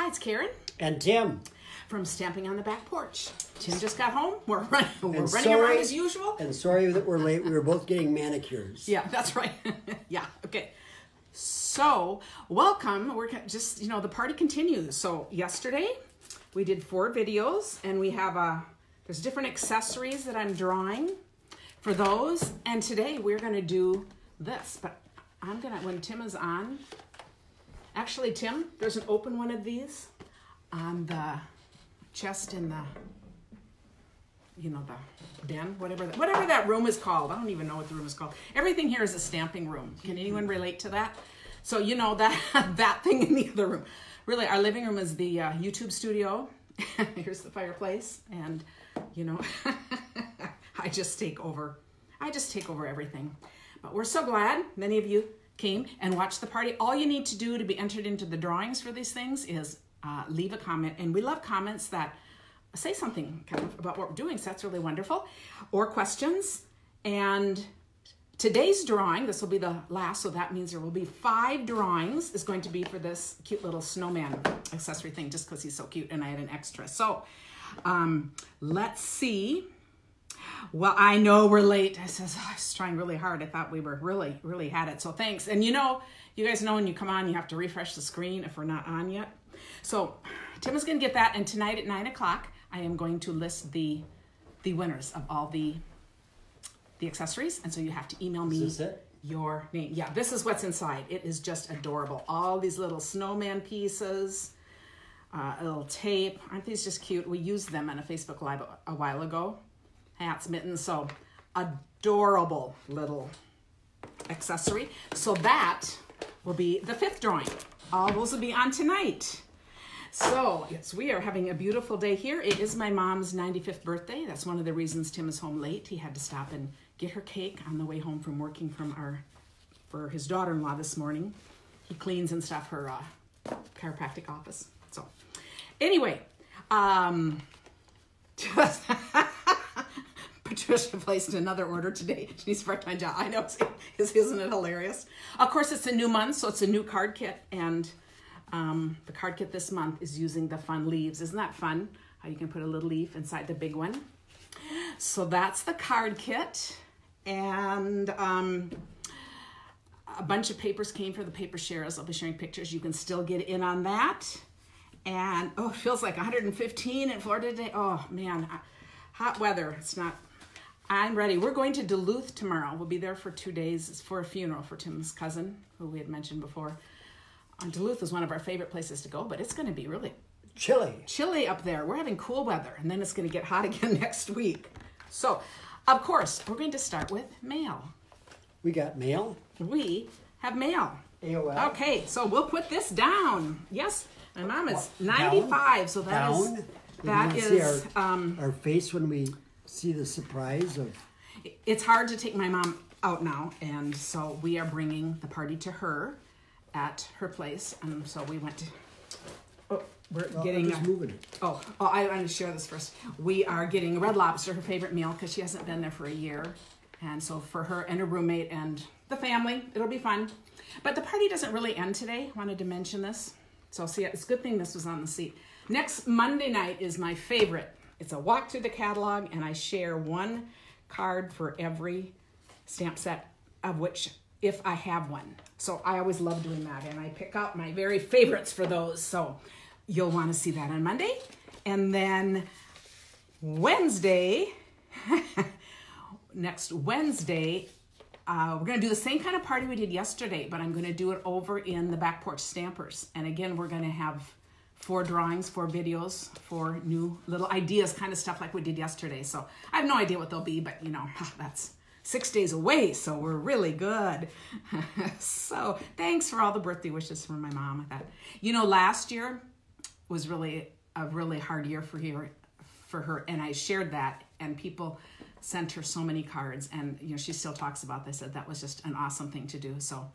Hi, it's Karen And Tim. from Stamping on the Back Porch. Tim just got home. We're, run- we're And running sorry- around as usual. And sorry that we're late. We were both getting manicures. Yeah, that's right. yeah, okay. So, welcome. We're just, you know, the party continues. So, yesterday we did four videos and we have a, there's different accessories that I'm drawing for those. And today we're going to do this. But I'm going to, when Tim is on, actually, Tim, there's an open one of these on the chest in the you know the den whatever that, whatever that room is called. I don't even know what the room is called. Everything here is a stamping room. Can anyone relate to that? So you know that that thing in the other room. Really our living room is the uh, youtube studio. Here's the fireplace and you know i just take over. I just take over everything. But we're so glad many of you came and watched the party. All you need to do to be entered into the drawings for these things is uh, leave a comment. And we love comments that say something kind of about what we're doing so that's really wonderful. Or questions. And today's drawing this will be the last so that means there will be five drawings is going to be for this cute little snowman accessory thing just because he's so cute and i had an extra. So um, let's see well i know we're late. I says "Oh, i was trying really hard. I thought we were really really had it. So thanks. And you know you guys know when you come on you have to refresh the screen if we're not on yet. So tim is going to get that. And tonight at nine o'clock i am going to list the the winners of all the the accessories. And so you have to email me Is this it? your name. Yeah this is what's inside. It is just adorable. All these little snowman pieces uh, a little tape. Aren't these just cute? We used them on a facebook live a, a while ago hats mittens so adorable little accessory so that will be the fifth drawing all those will be on tonight so, yes, we are having a beautiful day here. It is my mom's 95th birthday. That's one of the reasons Tim is home late. He had to stop and get her cake on the way home from working from our for his daughter-in-law this morning. He cleans and stuff her uh, chiropractic office. So, anyway, um, Patricia placed another order today. She needs a part-time job. I know, is isn't it hilarious? Of course, it's a new month, so it's a new card kit, and um, the card kit this month is using the fun leaves. Isn't that fun? How you can put a little leaf inside the big one. So that's the card kit, and um, a bunch of papers came for the paper shares. I'll be sharing pictures. You can still get in on that. And oh, it feels like 115 in Florida today. Oh man, hot weather. It's not. I'm ready. We're going to Duluth tomorrow. We'll be there for two days. It's for a funeral for Tim's cousin, who we had mentioned before. Uh, Duluth is one of our favorite places to go, but it's going to be really chilly. chilly up there. We're having cool weather, and then it's going to get hot again next week. So, of course, we're going to start with mail. We got mail. We have mail. AOL. Okay, so we'll put this down. Yes, my mom is Down? 95, so that is Down. that can see is um Our face when we see the surprise of. it's hard to take my mom out now, and so we are bringing the party to her at her place, and so we went to. Oh, we're Well, getting. I'm just a- moving. Oh, oh, I want to share this first. We are getting Red Lobster, her favorite meal, because she hasn't been there for a year. And so for her and her roommate and the family, it'll be fun. But the party doesn't really end today. Wanted to mention this. So see, it's a good thing this was on the seat. Next Monday night is my favorite. It's a walk through the catalog, and I share one card for every stamp set of which if I have one. So I always love doing that and I pick out my very favorites for those. So you'll want to see that on Monday. And then Wednesday, next Wednesday, uh, we're going to do the same kind of party we did yesterday, but I'm going to do it over in the back porch stampers. And again, we're going to have four drawings, four videos, four new little ideas, kind of stuff like we did yesterday. So I have no idea what they'll be, but you know, that's six days away, so we're really good. so thanks for all the birthday wishes from my mom. Thought, you know, last year was really a really hard year for her, for her, and I shared that, and people sent her so many cards, and you know, she still talks about this. Said that was just an awesome thing to do. So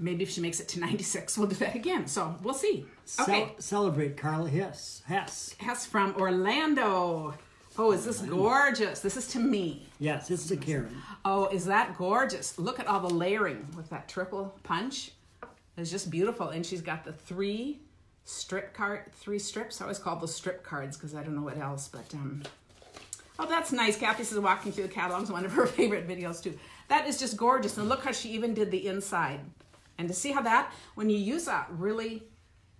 maybe if she makes it to 96, we'll do that again. So we'll see. Okay. Cel- celebrate Carla Hess. Hess. Hess from Orlando. Oh, is this gorgeous? This is to me. Yes, this is a Karen. Oh, is that gorgeous? Look at all the layering with that triple punch. It's just beautiful. And she's got the three strip card, three strips. I always call those strip cards because I don't know what else, but um, oh, that's nice. Kathy says walking through the catalogs, one of her favorite videos too. That is just gorgeous. And look how she even did the inside. And to see how that, when you use a really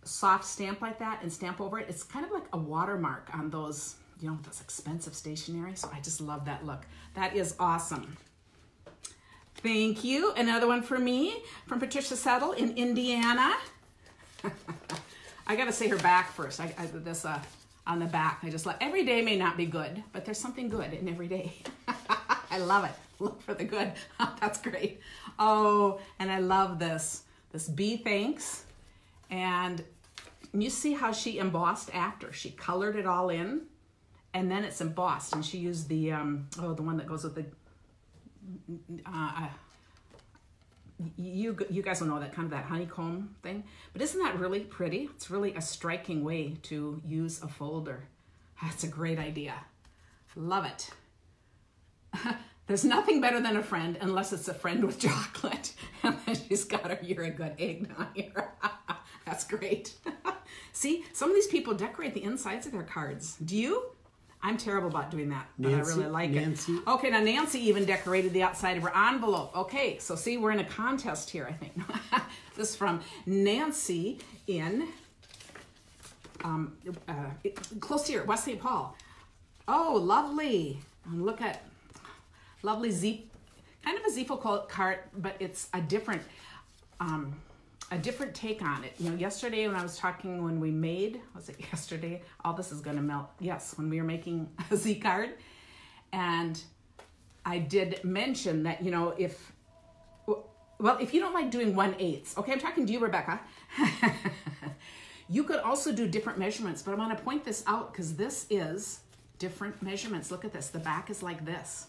soft stamp like that and stamp over it, it's kind of like a watermark on those, you know, those expensive stationery. So I just love that look. That is awesome. Thank you. Another one for me from Patricia Settle in Indiana. I gotta say her back first. I, I this uh, on the back. I just like every day may not be good, but there's something good in every day. I love it. Look for the good. That's great. Oh, and I love this. This bee thanks. And you see how she embossed after. She colored it all in and then it's embossed. And she used the, um, oh, the one that goes with the, uh, you you guys will know that kind of that honeycomb thing but isn't that really pretty it's really a striking way to use a folder that's a great idea love it there's nothing better than a friend unless it's a friend with chocolate and then she's got her you're a good egg down here that's great see some of these people decorate the insides of their cards do you I'm terrible about doing that, but Nancy, I really like Nancy. it. Okay, now Nancy even decorated the outside of her envelope. Okay, so see, we're in a contest here, I think. this is from Nancy in um, uh, close here, West St. Paul. Oh, lovely. And look at lovely Z, kind of a Z fold cart, but it's a different um, a different take on it. You know, yesterday when I was talking when we made, was it yesterday? All this is gonna melt. Yes, when we were making a Z card. And I did mention that, you know, if well, if you don't like doing one eighths, okay, I'm talking to you, Rebecca. you could also do different measurements, but I want to point this out because this is different measurements. Look at this. The back is like this.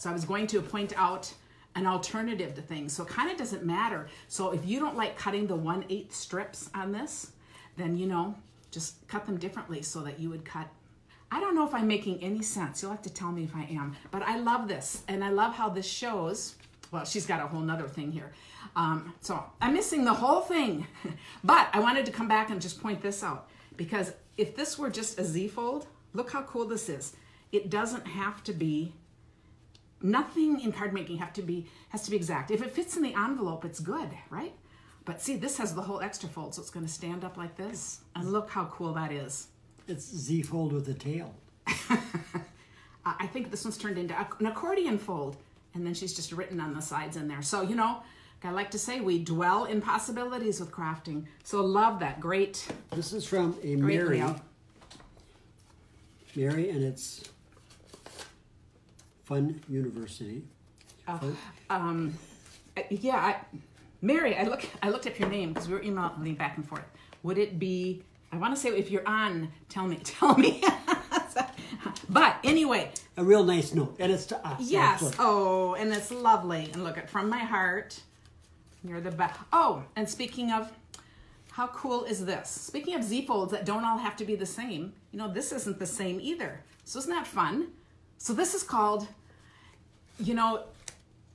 So I was going to point out an alternative to things. So it kind of doesn't matter. So if you don't like cutting the 1 8 strips on this, then you know, just cut them differently so that you would cut. I don't know if I'm making any sense. You'll have to tell me if I am. But I love this. And I love how this shows. Well, she's got a whole nother thing here. Um, so I'm missing the whole thing. but I wanted to come back and just point this out. Because if this were just a Z fold, look how cool this is. It doesn't have to be nothing in card making have to be has to be exact. If it fits in the envelope, it's good, right? But see, this has the whole extra fold, so it's going to stand up like this. And look how cool that is. It's Z fold with a tail. I think this one's turned into an accordion fold, and then she's just written on the sides in there. So, you know, I like to say we dwell in possibilities with crafting. So love that. Great. This is from a Mary. Mary, and it's Fun University. Um, uh, yeah, I, Mary, I look, I looked up your name because we were emailing back and forth. Would it be? I want to say if you're on, tell me, tell me. but anyway, A real nice note, and it's to us. yes. Oh, and it's lovely. And look at from my heart. You're the best. Oh, and speaking of, how cool is this? Speaking of Z folds that don't all have to be the same, you know, this isn't the same either. So isn't that fun? So this is called, you know,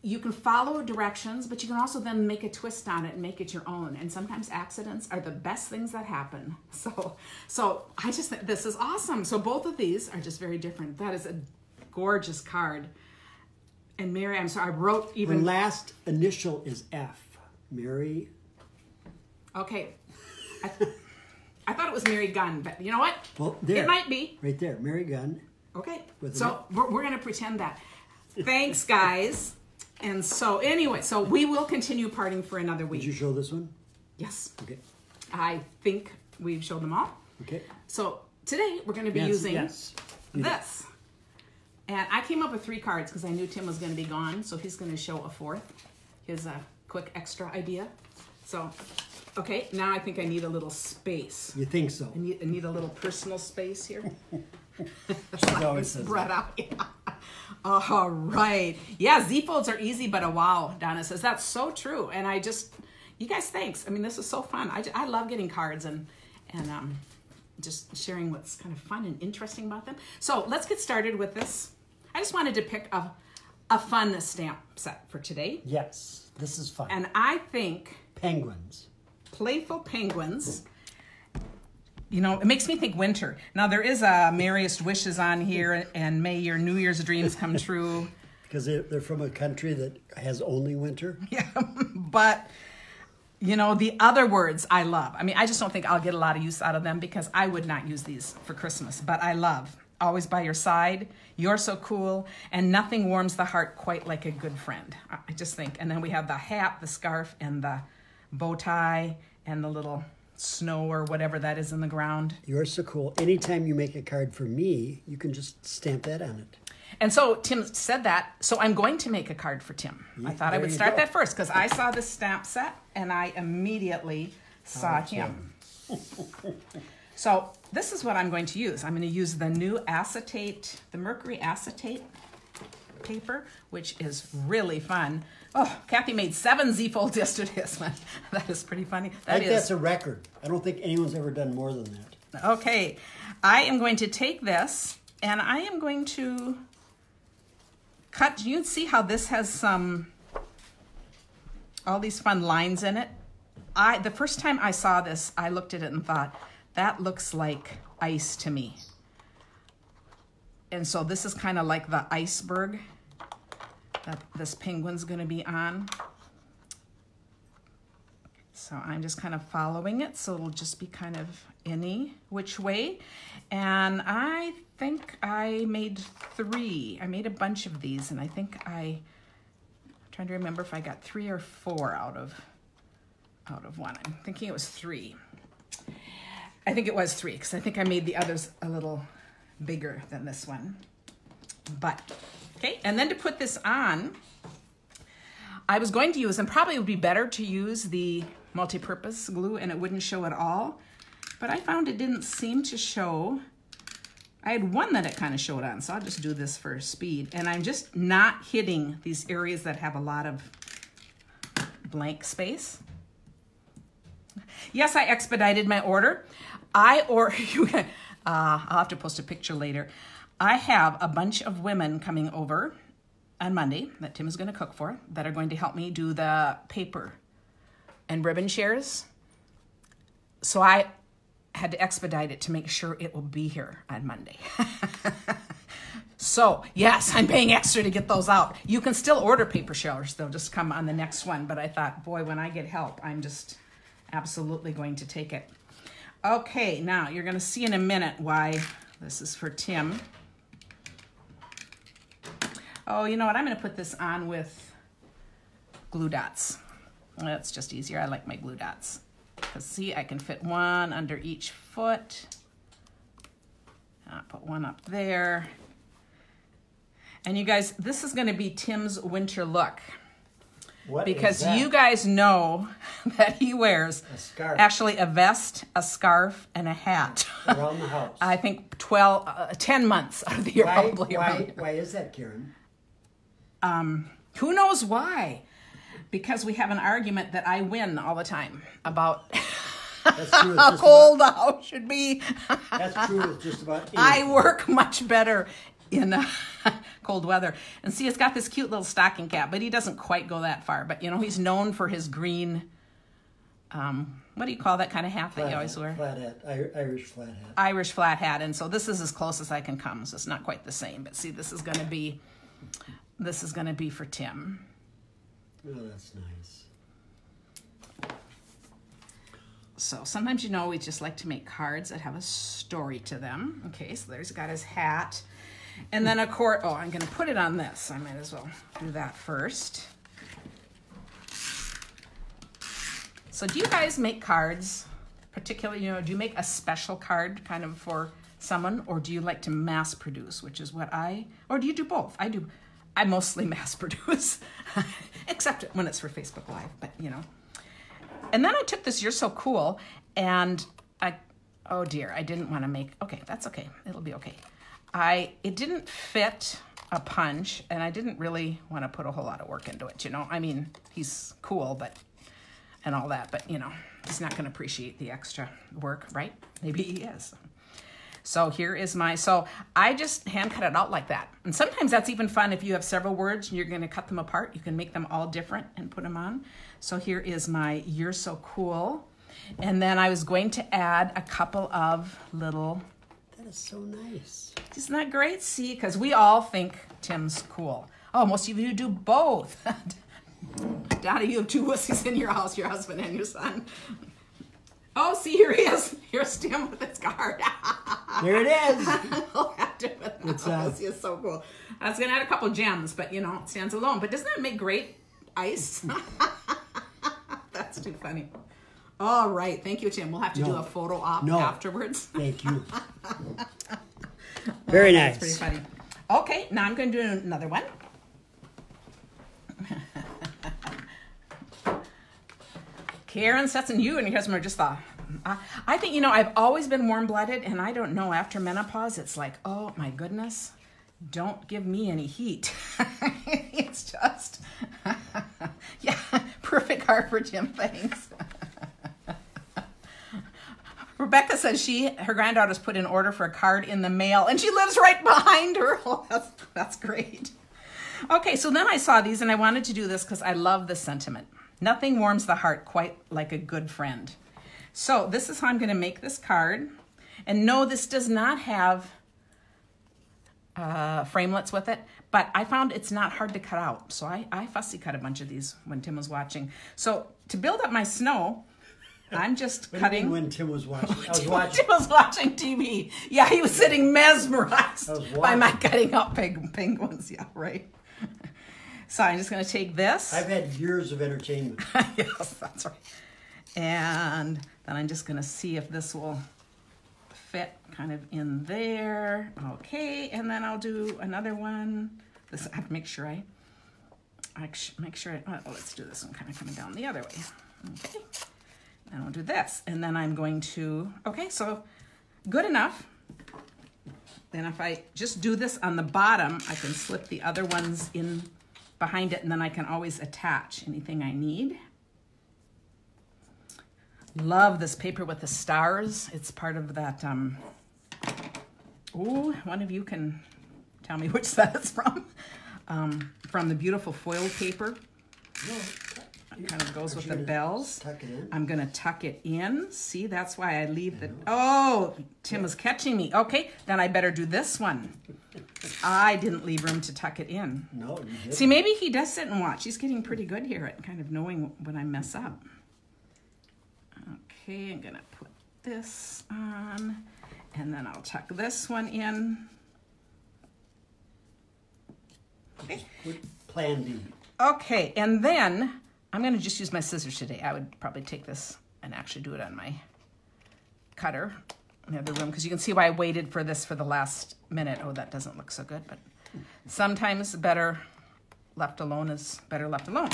you can follow directions, but you can also then make a twist on it and make it your own. And sometimes accidents are the best things that happen. So, so I just think this is awesome. So both of these are just very different. That is a gorgeous card. And Mary, I'm sorry, I wrote The even. last initial is F. Mary. Okay. I, I thought it was Mary Gunn, but you know what? Well, there. It might be. Right there, Mary Gunn. Okay. So we're, we're going to pretend that. Thanks, guys. And so, anyway, so we will continue parting for another week. Did you show this one? yes. Okay. I think we've showed them all. Okay. So today we're going to be Yes, using yes. this. And I came up with three cards because I knew Tim was going to be gone. So he's going to show a fourth. His uh, quick extra idea. So, okay, now I think I need a little space. You think so? I need, I need a little personal space here. She always says spread out. Yeah. All right. Yeah, Z folds are easy, but a wow. Donna says that's so true. And I just, you guys, thanks. I mean, this is so fun. I, I love getting cards and and um, just sharing what's kind of fun and interesting about them. So let's get started with this. I just wanted to pick a a fun stamp set for today, Yes. This is fun. and I think Penguins. playful penguins you know, it makes me think winter. Now there is a merriest wishes on here, and may your New Year's dreams come true. Because they're, they're from a country that has only winter. Yeah, but you know the other words I love. I mean, I just don't think I'll get a lot of use out of them because I would not use these for Christmas. But I love always by your side. You're so cool, and nothing warms the heart quite like a good friend. I I just think. And then we have the hat, the scarf, and the bow tie, and the little snow or whatever that is in the ground. You're so cool. Anytime you make a card for me, you can just stamp that on it. And so Tim said that, so I'm going to make a card for Tim. I thought I would start that first because I saw this stamp set and I immediately oh, saw him. so this is what I'm going to use. I'm going to use the new acetate, the mercury acetate paper, which is really fun. Oh, Kathy made seven Z-fold yesterday. one. That is pretty funny. I think is that's a record. I don't think anyone's ever done more than that. Okay, I am going to take this and I am going to cut. You can see how this has some, all these fun lines in it. I the first time I saw this, I looked at it and thought, that looks like ice to me. And so this is kind of like the iceberg that this penguin's going to be on. So I'm just kind of following it, so it'll just be kind of any which way. And I think I made three. I made a bunch of these, and I think I, I'm trying to remember if I got three or four out of, out of one. I'm thinking it was three. I think it was three, because I think I made the others a little bigger than this one. But, okay, and then to put this on, I was going to use, and probably would be better to use the multi-purpose glue and it wouldn't show at all. But I found it didn't seem to show. I had one that it kind of showed on, so I'll just do this for speed. And I'm just not hitting these areas that have a lot of blank space. Yes, I expedited my order. I or uh, I'll have to post a picture later. I have a bunch of women coming over on Monday that Tim is going to cook for that are going to help me do the paper and ribbon shares. So I had to expedite it to make sure it will be here on Monday. so, yes, I'm paying extra to get those out. You can still order paper shares, they'll just come on the next one. But I thought, boy, when I get help, I'm just absolutely going to take it. Okay, now you're going to see in a minute why this is for Tim. Oh, you know what? I'm going to put this on with glue dots. That's just easier. I like my glue dots. Because see, I can fit one under each foot. I'll put one up there. And you guys, this is going to be Tim's winter look. What Because you guys know that he wears A scarf. actually a vest, a scarf, and a hat. around the house. I think 12, uh, 10 months out of the year why, probably why, here. why is that, Karen? Um, who knows why? Because we have an argument that I win all the time about That's true. With how cold the house should be. That's true with just about I work much better in uh, cold weather. And see, it's got this cute little stocking cap, but he doesn't quite go that far. But you know, he's known for his green. Um, what do you call that kind of hat that Flat you always hat, wear? Flat hat, Irish flat hat. Irish flat hat, and so this is as close as I can come. So it's not quite the same, but see, this is going to be, this is going to be for Tim. Oh, that's nice. So sometimes, you know, we just like to make cards that have a story to them. Okay, so there's got his hat. And then, a court, oh, I'm going to put it on this. I might as well do that first. So do you guys make cards, particularly, you know, do you make a special card kind of for someone, or do you like to mass produce, which is what I, or do you do both? I do, I mostly mass produce, except when it's for Facebook Live, but you know. And then I took this You're So Cool and I, oh dear, I didn't want to make, okay, that's okay. It'll be okay. I, it didn't fit a punch and I didn't really want to put a whole lot of work into it, you know. I mean, he's cool, but, and all that, but you know, he's not going to appreciate the extra work, right? Maybe he is. So here is my, so I just hand cut it out like that. And sometimes that's even fun if you have several words and you're gonna cut them apart. You can make them all different and put them on. So here is my You're So Cool. And then I was going to add a couple of little, That is so nice. isn't that great? See, because we all think Tim's cool. Oh, most of you do both. Daddy, you have two wussies in your house, your husband and your son. Oh, see, here he is. Here's Tim with his card. Here it is. I'll have to put It's, that. uh, Wussy is so cool. I was going to add a couple gems, but you know, it stands alone. But doesn't that make great ice? That's too funny. All right. Thank you, Tim. We'll have to do a photo op No. afterwards. Thank you. Very That's pretty nice. funny. Okay, now I'm going to do another one. Karen Stetson, you and your husband are just the. I I think, you know, I've always been warm blooded, and I don't know, after menopause, it's like, oh my goodness, don't give me any heat. it's just, yeah, perfect heart for Jim, thanks. Rebecca says she her granddaughter's put in order for a card in the mail and she lives right behind her. Oh, that's that's great. Okay, so then I saw these and I wanted to do this because I love the sentiment. Nothing warms the heart quite like a good friend. So this is how I'm going to make this card. And no, this does not have uh, framelits with it, but I found it's not hard to cut out. So I, I fussy cut a bunch of these when Tim was watching. So to build up my snow, I'm just What cutting. when Tim was watching? I was Tim watching. was watching TV. Yeah, he was sitting mesmerized was by my cutting up peng- penguins. Yeah, right. So I'm just going to take this. I've had years of entertainment. yes, that's right. And then I'm just going to see if this will fit kind of in there. Okay, and then I'll do another one. This I have to make sure I, I make sure. I, oh, oh, let's do this one kind of coming down the other way. Okay, and I'll do this, and then I'm going to. Okay, so good enough. Then if I just do this on the bottom, I can slip the other ones in behind it, and then I can always attach anything I need. Love this paper with the stars. It's part of that. Um, ooh, one of you can tell me which set it's from. Um, from the beautiful foiled paper. It kind of goes with the bells. tuck it in? I'm gonna tuck it in. See, that's why I leave the. Oh, Tim is catching me. Okay, then I better do this one. I didn't leave room to tuck it in. No. See, maybe he does sit and watch. He's getting pretty good here at kind of knowing when I mess up. Okay, I'm gonna put this on, and then I'll tuck this one in. What- Plan B. Okay, and then I'm gonna just use my scissors today. I would probably take this and actually do it on my cutter in the other room because you can see why I waited for this for the last minute. Oh, that doesn't look so good, but sometimes better left alone is better left alone.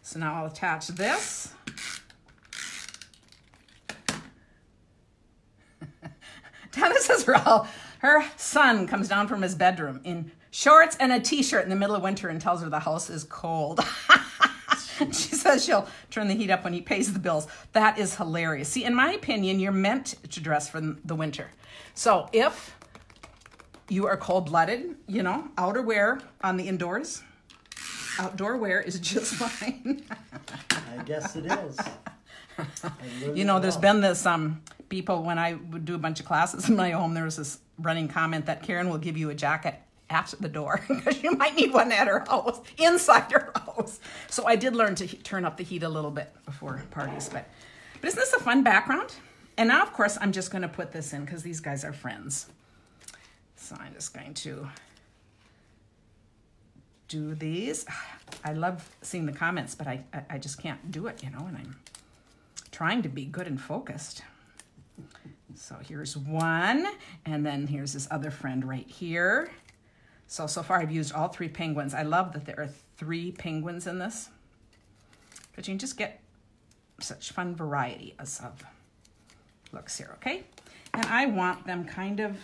So now I'll attach this. Her, all, her son comes down from his bedroom in shorts and a t-shirt in the middle of winter and tells her the house is cold. she says she'll turn the heat up when he pays the bills. That is hilarious. See, in my opinion, you're meant to dress for the winter. So if you are cold-blooded, you know, outerwear on the indoors, outdoor wear is just fine. I guess it is. You know, there's well. been this um people when I would do a bunch of classes in my home. There was this running comment that Karen will give you a jacket at the door because you might need one at her house inside her house. So I did learn to turn up the heat a little bit before parties, but but isn't this a fun background? And now, of course, I'm just going to put this in because these guys are friends. So I'm just going to do these. I love seeing the comments, but I, I just can't do it, you know, and I'm trying to be good and focused. So here's one, and then here's this other friend right here. So, so far I've used all three penguins. I love that there are three penguins in this. But you can just get such fun variety as of looks here, okay? And I want them kind of,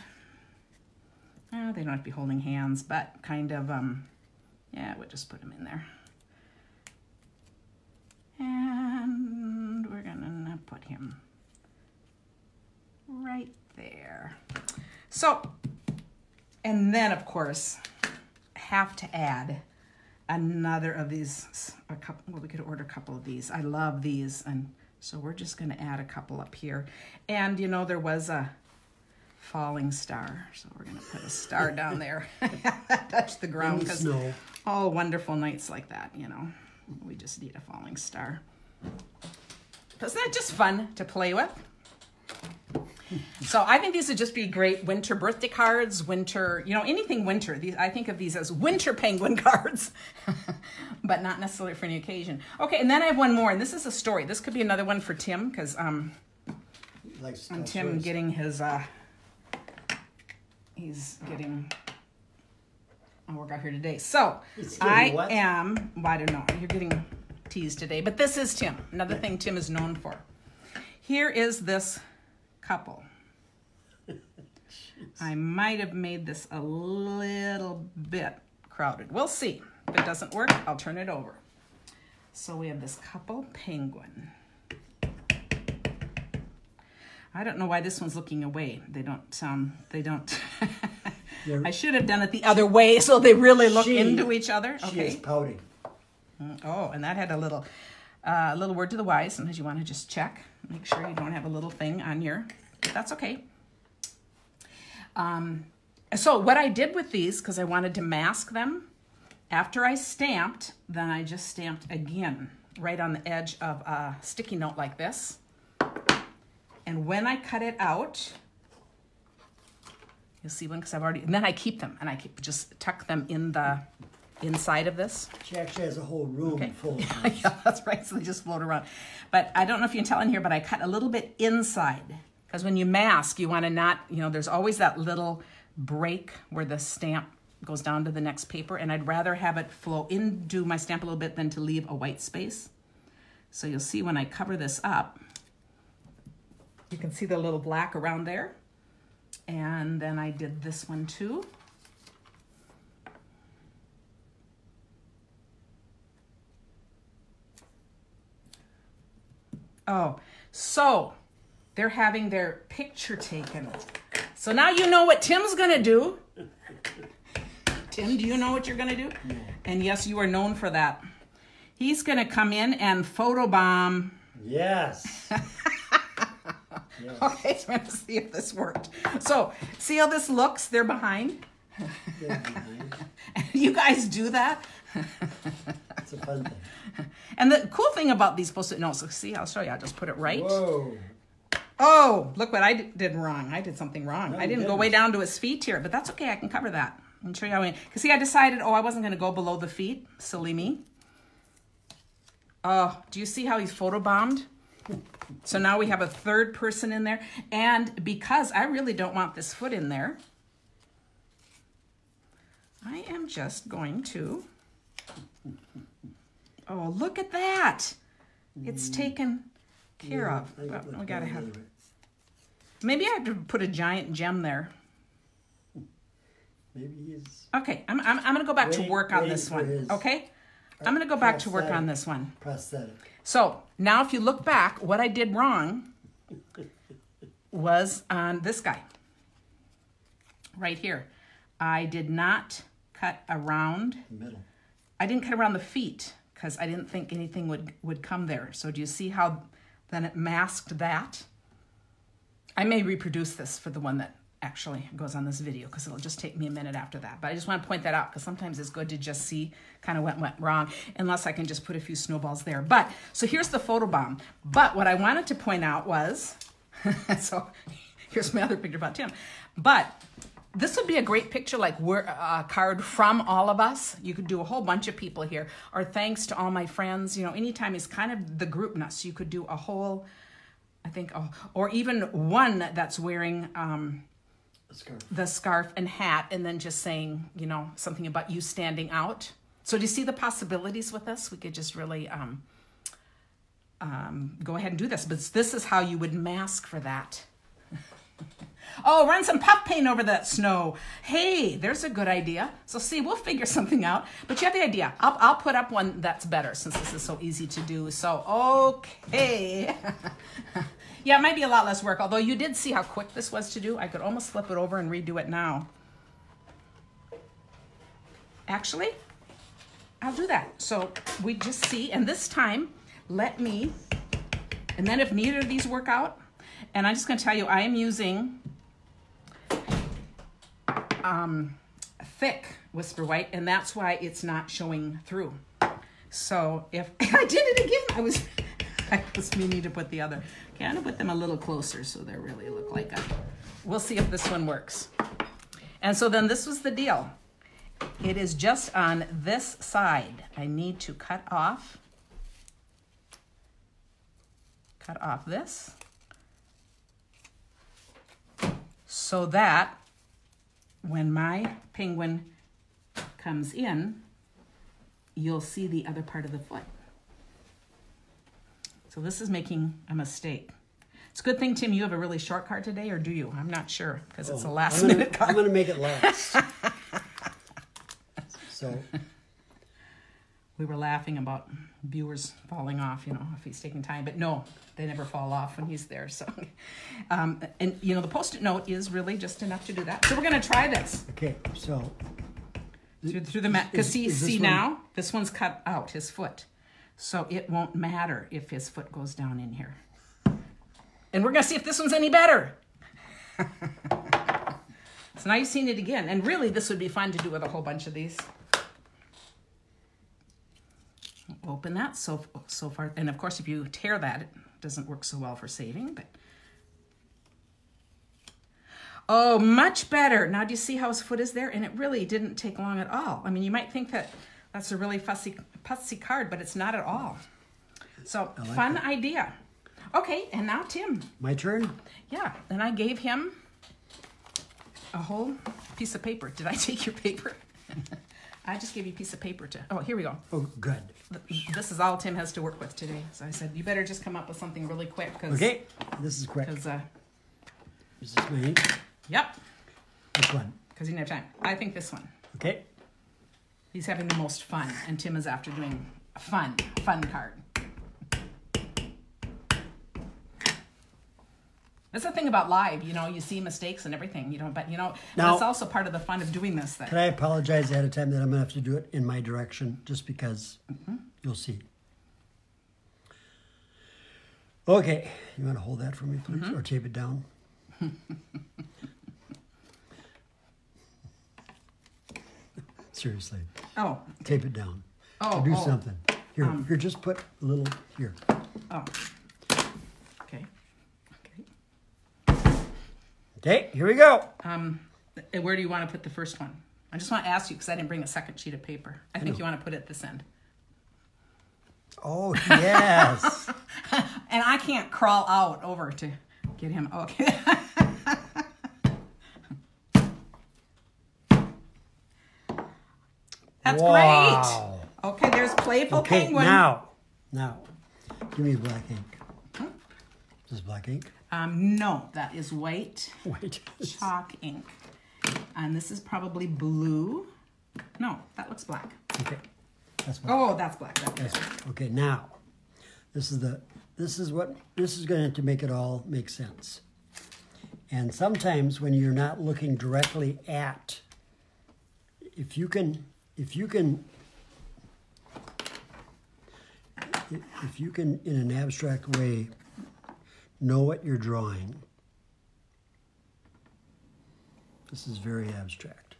uh, they don't have to be holding hands, but kind of, um, yeah, we'll just put them in there. And we're gonna put him right there. So, and then of course, have to add another of these, a couple, well, we could order a couple of these. I love these and So we're just gonna add a couple up here. And you know, there was a falling star. So we're gonna put a star down there. Touch the ground because all wonderful nights like that, you know, we just need a falling star. Isn't that just fun to play with? So I think these would just be great winter birthday cards, winter, you know, anything winter. These I think of these as winter penguin cards, but not necessarily for any occasion. Okay, and then I have one more, and this is a story. This could be another one for Tim because um, Like to and Tim stories. getting his uh he's getting a workout here today. So I what? am well, I don't know, you're getting teased today, but this is Tim. Another thing Tim is known for. Here is this couple. I might have made this a little bit crowded. We'll see. If it doesn't work, I'll turn it over. So we have this couple penguin. I don't know why this one's looking away. They don't sound, they don't. I should have done it the other way so they really look She- into each other. She is pouting. Oh, and that had a little, uh, little word to the wise. Sometimes you want to just check, make sure you don't have a little thing on your. That's okay. Um, so what I did with these, because I wanted to mask them, after I stamped, then I just stamped again right on the edge of a sticky note like this. And when I cut it out, you'll see one because I've already. And then I keep them, and I keep, just tuck them in the inside of this. She actually has a whole room Okay. full of Yeah, yeah, that's right. So they just float around. But I don't know if you can tell in here, but I cut a little bit inside because when you mask, you want to not, you know, there's always that little break where the stamp goes down to the next paper, and I'd rather have it flow into my stamp a little bit than to leave a white space. So you'll see when I cover this up, you can see the little black around there. And then I did this one too. Oh, so they're having their picture taken. So now you know what Tim's gonna do. Tim, do you know what you're gonna do? And yes, you are known for that. He's gonna come in and photobomb. Yes. Okay, so I'm gonna see if this worked. So, see how this looks? They're behind. They're behind. You guys do that? It's a fun thing. And the cool thing about these post-it notes, see, I'll show you. I'll just put it right. Whoa. Oh, look what I did wrong. I did something wrong. Oh, I didn't go way down to his feet here, but that's okay. I can cover that. I'll show you how I Because see, I decided, oh, I wasn't going to go below the feet. Silly me. Oh, do you see how he's photobombed? So now we have a third person in there. And because I really don't want this foot in there, I am just going to. Oh, look at that. It's taken care Yeah, of. But oh, we got to down have. Maybe I have to put a giant gem there. Maybe he's Okay, I'm, I'm, I'm going to go back to work on this one. Okay? I'm going to go back to work on this one. prosthetic. So now, if you look back, what I did wrong was on this guy right here. I did not cut around. Middle. I didn't cut around the feet because I didn't think anything would would come there. So do you see how then it masked that? I may reproduce this for the one that actually goes on this video because it'll just take me a minute after that. But I just want to point that out because sometimes it's good to just see kind of what went wrong unless I can just put a few snowballs there. But so here's the photo bomb. But what I wanted to point out was so here's my other picture about Tim. But this would be a great picture, like we're a card from all of us. You could do a whole bunch of people here, or thanks to all my friends. You know, anytime is kind of the groupness. You could do a whole, I think, oh, or even one that's wearing um, scarf. the scarf and hat, and then just saying, you know, something about you standing out. So do you see the possibilities with this? We could just really um, um, go ahead and do this. But this is how you would mask for that. Oh, run some puff paint over that snow. Hey, there's a good idea. So see, we'll figure something out. But you have the idea. I'll, I'll put up one that's better since this is so easy to do. So, okay. yeah, it might be a lot less work, although you did see how quick this was to do. I could almost flip it over and redo it now. Actually, I'll do that. So we just see, and this time, let me And then if neither of these work out, and I'm just going to tell you, I am using um, thick Whisper White, and that's why it's not showing through. So if I did it again, I was I was meaning to put the other. Okay, I'm gonna put them a little closer so they really look like a. We'll see if this one works. And so then this was the deal. It is just on this side. I need to cut off. Cut off this. So that when my penguin comes in, you'll see the other part of the foot. So this is making a mistake. It's a good thing, Tim, you have a really short card today, or do you? I'm not sure because it's a oh, last Oh, I'm gonna, minute card. I'm gonna make it last. so we were laughing about viewers falling off, you know, if he's taking time. But no, they never fall off when he's there. So, um, and you know, the post-it note is really just enough to do that. So we're gonna try this okay, so through, through the mat because see, see one- now this one's cut out his foot, so it won't matter if his foot goes down in here. And we're gonna see if this one's any better. so now you've seen it again, and really this would be fun to do with a whole bunch of these. Open that so so far, and of course if you tear that, it doesn't work so well for saving, but. Oh, much better. Now, do you see how his foot is there? And it really didn't take long at all. I mean, you might think that that's a really fussy, fussy card, but it's not at all. So, like fun idea. Okay, and now Tim. my turn. Yeah, and I gave him a whole piece of paper. Did I take your paper? I just gave you a piece of paper to. Oh, here we go. Oh, good. This is all Tim has to work with today. So I said, you better just come up with something really quick because. Okay, this is quick. Because, uh, Is this my ink? yep, Which one? because you didn't have time. I think this one. Okay. He's having the most fun, and Tim is after doing a fun, fun card. That's the thing about live, you know, you see mistakes and everything, you know, but you know, Now- that's also part of the fun of doing this thing. Can. I apologize ahead of time that I'm gonna have to do it in my direction just because mm-hmm. you'll see. Okay, you want to hold that for me, please, mm-hmm. or tape it down? Seriously, Oh, tape it down. Oh, Or do oh. something. Here, um. here, just put a little here. oh. Okay. Okay. Okay, here we go. Um, where do you want to put the first one? I just want to ask you because I didn't bring a second sheet of paper. I think you want to put it at this end. Oh yes. And I can't crawl out over to get him. Okay. That's Wow. great. Okay, there's playful Okay, penguin. now, now, give me black ink. Is this black ink? Um, no, that is white Wait. chalk ink, and this is probably blue. No, that looks black. Okay, that's what. Oh, that's black. That's Yes. Okay, now, this is the, this is what, this is going to make it all make sense. And sometimes when you're not looking directly at, if you can, if you can, if you can, in an abstract way, know what you're drawing, this is very abstract.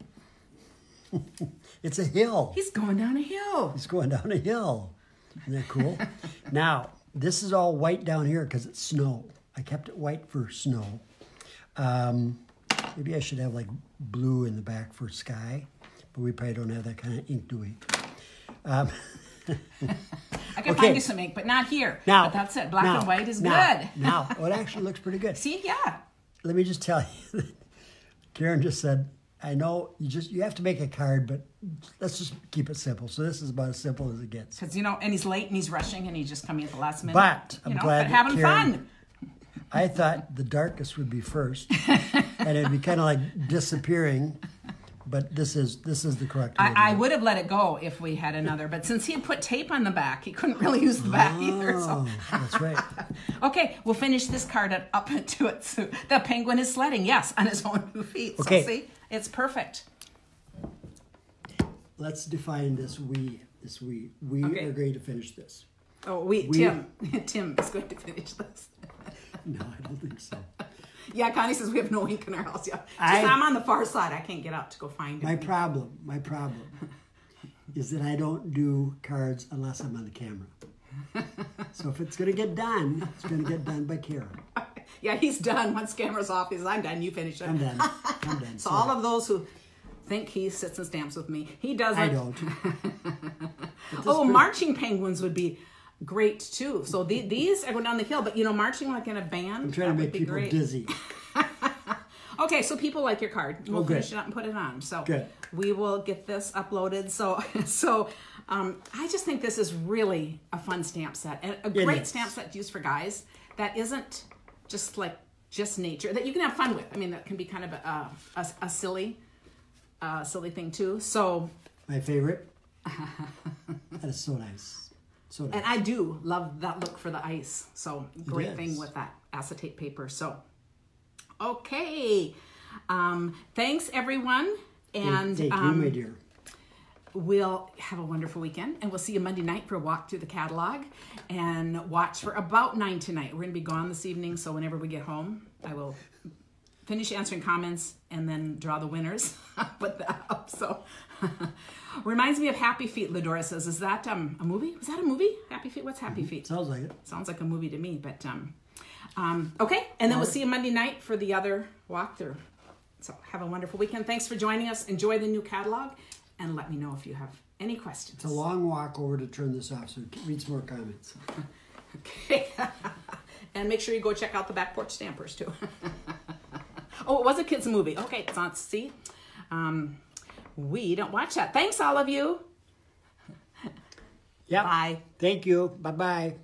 it's a hill. He's going down a hill. He's going down a hill. Isn't that cool? now, this is all white down here because it's snow. I kept it white for snow. Um, maybe I should have like blue in the back for sky, but we probably don't have that kind of ink, do we? I can Okay. find you some ink, but not here. Now, but that's it. Black now, and white is now, good. now, oh, it actually looks pretty good. See, yeah. Let me just tell you, Karen just said, "I know you just you have to make a card, but let's just keep it simple." So this is about as simple as it gets. Because you know, and he's late and he's rushing and he's just coming at the last minute. But I'm know, glad but having Karen- fun. I thought the darkest would be first, and it'd be kind of like disappearing. But this is this is the correct. I, I would have let it go if we had another, but since he had put tape on the back, he couldn't really use the back either. So, Oh, that's right. okay, we'll finish this card up into it. So the penguin is sledding, yes, on his own two feet. So Okay. see, it's perfect. Let's define this we. This we. We Okay. are going to finish this. Oh, we, We- Tim. Tim is going to finish this. No, I don't think so. Yeah, Connie says we have no ink in our house. Yeah, Just I- I'm on the far side. I can't get out to go find it. My it. problem, my problem is that I don't do cards unless I'm on the camera. So if it's gonna get done, it's gonna get done by Karen. Yeah, he's done. Once camera's off, he's I'm done. You finish it. I'm done. I'm done. So all of those who think he sits and stamps with me, he doesn't. I don't. Oh, marching penguins would be great too. So the, these are going down the hill, but you know, marching like in a band. I'm trying to make people great. dizzy. Okay, so people like your card. We'll Oh, finish it up and put it on. So Good. we will get this uploaded. So so um, I just think this is really a fun stamp set and a It great is. stamp set to use for guys. That isn't just like just nature that you can have fun with. I mean, that can be kind of a a, a silly, uh, silly thing too. So My favorite. That is so nice. So nice. And I do love that look for the ice. So great Yes. thing with that acetate paper. So okay. Um, thanks everyone. And Thank um, you, my dear. we'll have a wonderful weekend and we'll see you Monday night for a walk through the catalog and watch for about nine tonight. We're gonna be gone this evening, so whenever we get home, I will finish answering comments and then draw the winners. Put that up. So reminds me of Happy Feet, Ladora says. Is that um a movie? Was that a movie? Happy Feet? What's Happy Feet? Sounds like it. Sounds like a movie to me, but um, um, okay. And then we'll see you Monday night for the other walkthrough. So have a wonderful weekend. Thanks for joining us. Enjoy the new catalog, and let me know if you have any questions. It's a long walk over to turn this off, so read some more comments. Okay. and make sure you go check out the back porch stampers too. oh, it was a kids movie. Okay, it's on. See, um, we don't watch that. Thanks, all of you. Yep. Bye. Thank you. Bye bye.